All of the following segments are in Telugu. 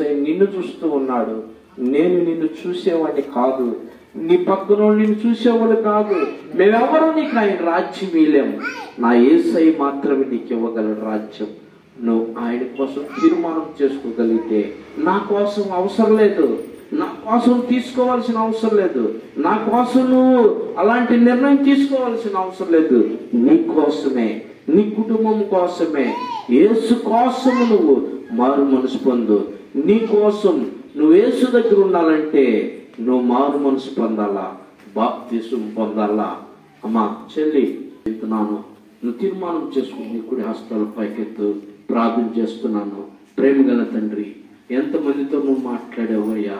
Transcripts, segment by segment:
ఏసై నిన్ను చూస్తూ ఉన్నాడు. నేను నిన్ను చూసేవాడిని కాదు. నీ పక్కన నిన్ను చూసేవాడు కాదు. మేమెవరూ నీకు ఆయన రాజ్యం ఇవ్వలేము నా ఏసై మాత్రమే నీకు ఇవ్వగలడు రాజ్యం. నువ్వు ఆయన కోసం తీర్మానం చేసుకోగలిగితే నా కోసం అవసరం లేదు. నా కోసం తీసుకోవాల్సిన అవసరం లేదు. నా కోసం నువ్వు అలాంటి నిర్ణయం తీసుకోవాల్సిన అవసరం లేదు. నీ కోసమే నీ కుటుంబం కోసమే యేసు కోసం నువ్వు మారు మనసు పొందు. నీ కోసం నువ్వు యేసు దగ్గర ఉండాలంటే నువ్వు మారు మనసు పొందాలా బాప్తీసం పొందాలా? అమ్మా చెల్లి చెప్తున్నాను నువ్వు తీర్మానం చేసుకుని నీ కుడి హస్తాల పైకెత్తు ప్రార్థన చేస్తున్నాను. ప్రేమ గల తండ్రి ఎంతమందితో నువ్వు మాట్లాడావయ్యా?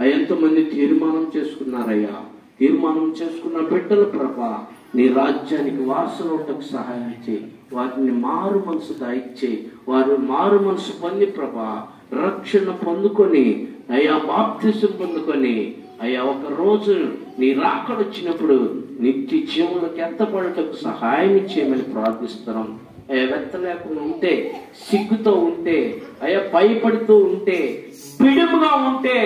ఆ ఎంతమంది తీర్మానం చేసుకున్నారయ్యా? తీర్మానం చేసుకున్న బిడ్డల ప్రభా నీ రాజ్యానికి వాసన ఉండకు సహాయం చేయి వారిని మారు మనసు దాయిచ్చే వారు మారు మనసు పొంది ప్రభా రక్షణ పొందుకొని అయా బాప్తిసం పొందుకొని అయ్యా ఒక రోజు నీ రాకడొచ్చినప్పుడు నిత్య జీవులకు ఎత్తపడటకు సహాయం చేయమని ప్రార్థిస్తున్నాం. అయ్యా వెత్త లేకుండా ఉంటే సిగ్గుతో ఉంటే అయ్యా భయపడుతూ ఉంటే పిడుముగా ఉంటే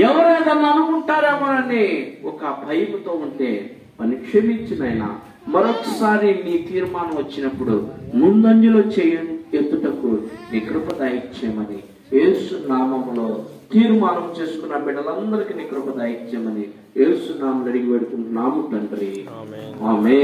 ఎవరేదన్నా అనుకుంటారేమోనని ఒక భయముతో ఉంటే అని క్షమించినైనా మరొకసారి నీ తీర్మానం వచ్చినప్పుడు ముందంజలో చేయ ఎత్తుటకు నీ కృప దయచేయమని యేసు నామములో తీర్మానం చేసుకున్న బిడ్డలందరికీ నీ కృప దయచేయమని యేసు నామం అడిగి పెడుకుంటున్నాము తండ్రి. ఆమె